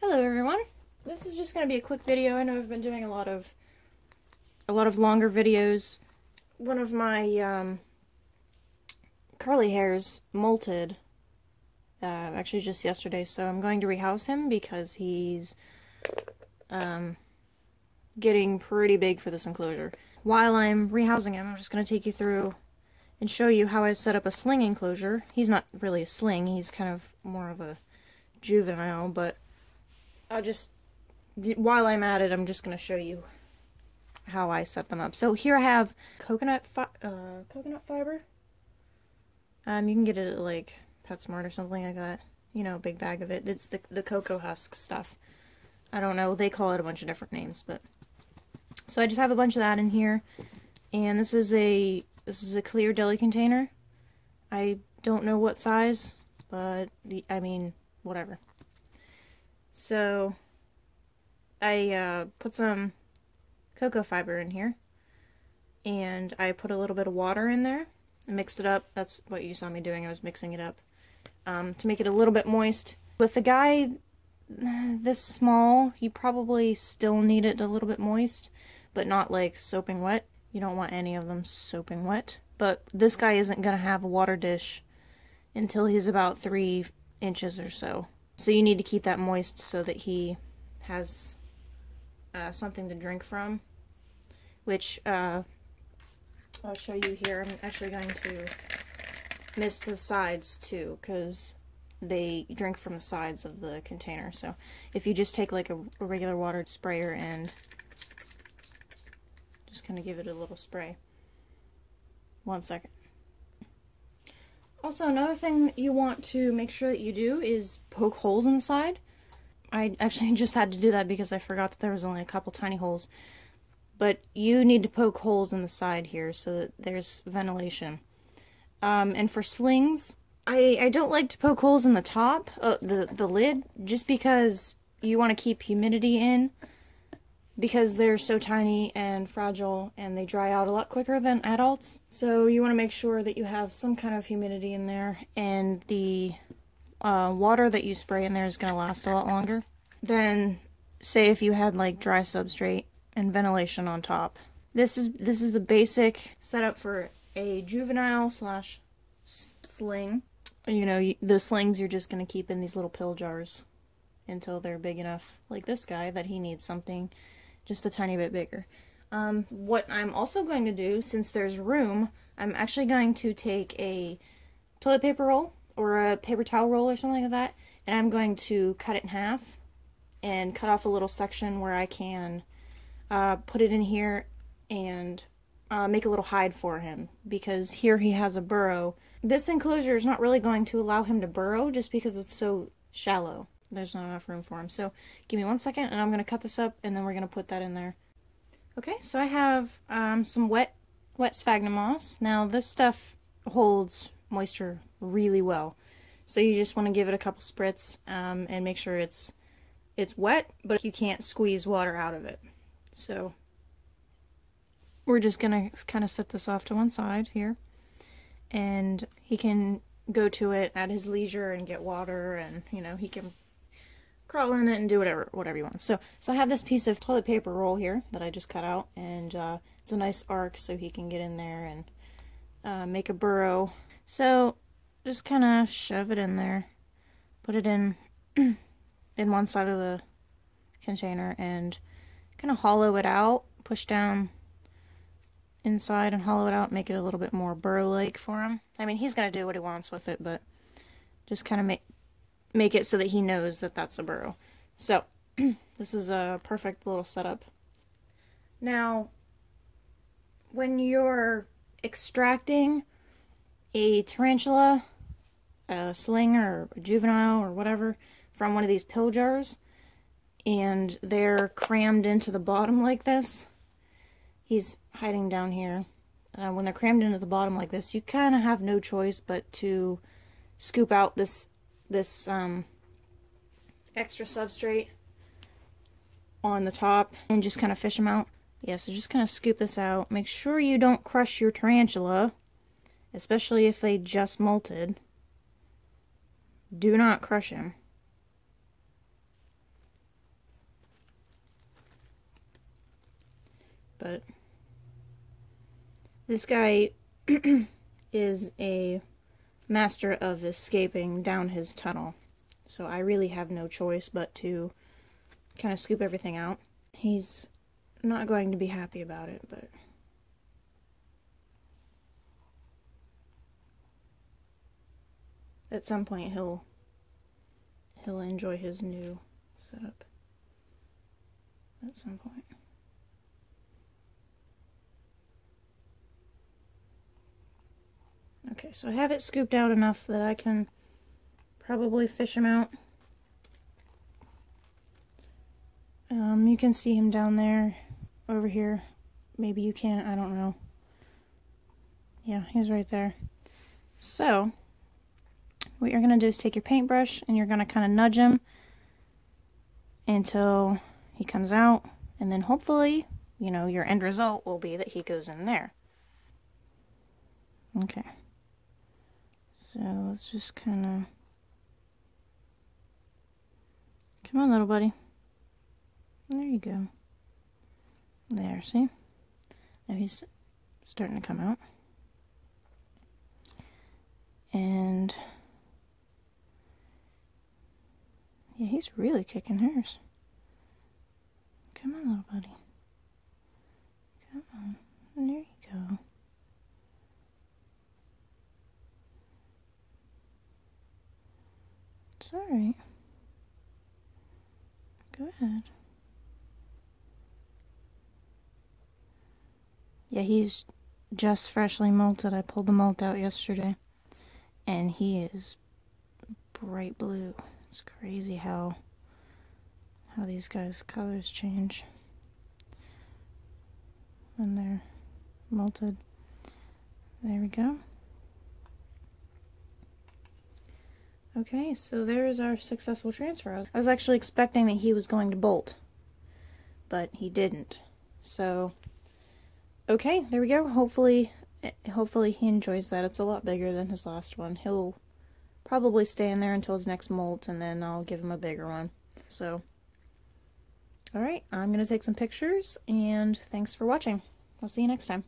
Hello everyone. This is just going to be a quick video. I know I've been doing a lot of a lot of longer videos. One of my um, curly hairs molted uh, actually just yesterday, so I'm going to rehouse him because he's um, getting pretty big for this enclosure. While I'm rehousing him, I'm just going to take you through and show you how I set up a sling enclosure. He's not really a sling, he's kind of more of a juvenile, but I'll just, while I'm at it, I'm just going to show you how I set them up. So here I have coconut fi uh, coconut fiber. Um, you can get it at like PetSmart or something like that. You know, big bag of it. It's the the cocoa husk stuff. I don't know. They call it a bunch of different names, but so I just have a bunch of that in here, and this is a this is a clear deli container. I don't know what size, but I mean whatever. So I uh, put some cocoa fiber in here, and I put a little bit of water in there and mixed it up. That's what you saw me doing. I was mixing it up um, to make it a little bit moist. With the guy this small, you probably still need it a little bit moist, but not like soaping wet. You don't want any of them soaping wet. But this guy isn't going to have a water dish until he's about three inches or so. So you need to keep that moist so that he has uh, something to drink from. Which uh, I'll show you here. I'm actually going to mist the sides too because they drink from the sides of the container. So if you just take like a, a regular water sprayer and just kind of give it a little spray. One second. Also, another thing you want to make sure that you do is poke holes in the side. I actually just had to do that because I forgot that there was only a couple tiny holes. But you need to poke holes in the side here so that there's ventilation. Um, and for slings, I, I don't like to poke holes in the top, uh, the, the lid, just because you want to keep humidity in because they're so tiny and fragile and they dry out a lot quicker than adults. So you want to make sure that you have some kind of humidity in there and the uh, water that you spray in there is going to last a lot longer than say if you had like dry substrate and ventilation on top. This is this is the basic setup for a juvenile slash sling. You know, the slings you're just going to keep in these little pill jars until they're big enough, like this guy, that he needs something just a tiny bit bigger. Um, what I'm also going to do, since there's room, I'm actually going to take a toilet paper roll or a paper towel roll or something like that, and I'm going to cut it in half and cut off a little section where I can uh, put it in here and uh, make a little hide for him because here he has a burrow. This enclosure is not really going to allow him to burrow just because it's so shallow there's not enough room for them. So give me one second and I'm going to cut this up and then we're going to put that in there. Okay, so I have um, some wet wet sphagnum moss. Now this stuff holds moisture really well. So you just want to give it a couple spritz um, and make sure it's it's wet, but you can't squeeze water out of it. So we're just going to kind of set this off to one side here. And he can go to it at his leisure and get water and, you know, he can crawl in it and do whatever whatever you want. So so I have this piece of toilet paper roll here that I just cut out, and uh, it's a nice arc so he can get in there and uh, make a burrow. So just kind of shove it in there, put it in in one side of the container, and kind of hollow it out. Push down inside and hollow it out, make it a little bit more burrow-like for him. I mean, he's gonna do what he wants with it, but just kind of make make it so that he knows that that's a burrow. So, this is a perfect little setup. Now, when you're extracting a tarantula, a sling, or a juvenile, or whatever, from one of these pill jars, and they're crammed into the bottom like this, he's hiding down here. Uh, when they're crammed into the bottom like this, you kind of have no choice but to scoop out this this um, extra substrate on the top and just kind of fish them out. Yeah, so just kind of scoop this out. Make sure you don't crush your tarantula, especially if they just molted. Do not crush him. But this guy is a master of escaping down his tunnel. So I really have no choice but to kind of scoop everything out. He's not going to be happy about it, but at some point he'll he'll enjoy his new setup at some point. Okay, so I have it scooped out enough that I can probably fish him out. Um, you can see him down there, over here. Maybe you can't, I don't know. Yeah, he's right there. So, what you're going to do is take your paintbrush and you're going to kind of nudge him until he comes out. And then hopefully, you know, your end result will be that he goes in there. Okay. So let's just kind of... Come on, little buddy. There you go. There, see? Now he's starting to come out. And... Yeah, he's really kicking hers. Come on, little buddy. Come on. There you go. Alright. Go ahead. Yeah, he's just freshly molted. I pulled the molt out yesterday. And he is bright blue. It's crazy how how these guys' colors change when they're molted. There we go. Okay, so there's our successful transfer. I was actually expecting that he was going to bolt, but he didn't. So, okay, there we go. Hopefully, eh, hopefully he enjoys that. It's a lot bigger than his last one. He'll probably stay in there until his next molt, and then I'll give him a bigger one. So, alright, I'm going to take some pictures, and thanks for watching. I'll see you next time.